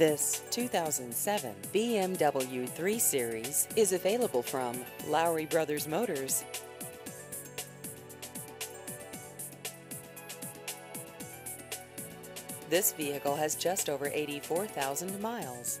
This 2007 BMW 3 Series is available from Lowery Brothers Motors. This vehicle has just over 84,000 miles.